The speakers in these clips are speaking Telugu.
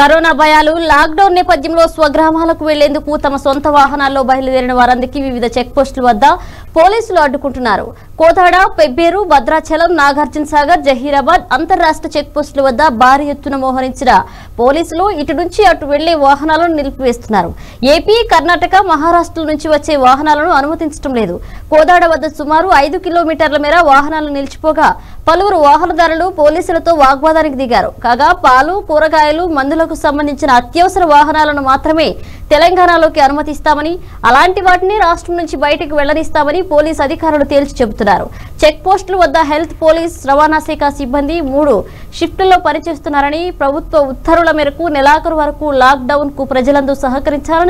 కరోనా భయాలు లాక్డౌన్ నేపథ్యంలో స్వగ్రామాలకు వెళ్ళేందుకు తమ సొంత వాహనాల్లో బయలుదేరిన వారందరికీ వివిధ చెక్ పోస్టుల వద్ద పోలీసులు అడ్డుకుంటున్నారు. కోదాడ పెబ్బేరు భద్రాచలం నాగార్జున సాగర్ జహీరాబాద్ అంతర్రాష్ట్ర చెక్ పోస్టుల వద్ద భారీ ఎత్తున మోహరించిన పోలీసులు ఇటు నుంచి అటు వెళ్ళే వాహనాలను నిలిపివేస్తున్నారు. ఏపీ కర్ణాటక మహారాష్ట్ర నుంచి వచ్చే వాహనాలను అనుమతించడం లేదు. కోదాడ వద్ద సుమారు ఐదు కిలోమీటర్ల మేర వాహనాలు నిలిచిపోగా పలువురు వాహనదారులు పోలీసులతో వాగ్వాదానికి దిగారు. కాగా పాలు కూరగాయలు మందులకు సంబంధించిన అత్యవసర వాహనాలను మాత్రమే తెలంగాణలోకి అనుమతిస్తామని అలాంటి వాటిని రాష్ట్రం నుంచి బయటకు వెళ్ళనిస్తామని పోలీస్ అధికారులు తేల్చి చెబుతున్నారు. చెక్ పోస్టుల వద్ద హెల్త్ పోలీస్ రవాణా శాఖ సిబ్బంది మూడు షిఫ్టుల్లో పనిచేస్తున్నారని ప్రభుత్వ ఉత్తర్వుల మేరకు నెలాఖరు వరకు లాక్ డౌన్కు ప్రజలందరూ సహకరించాలని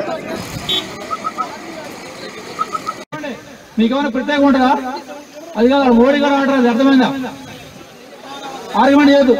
మీకేమైనా ప్రత్యేకం ఉంటుందా? అది కాదు మోడీ గారు అంటారు అది అర్థమైందా? ఆర్గ్యుమెంట్ చేయదు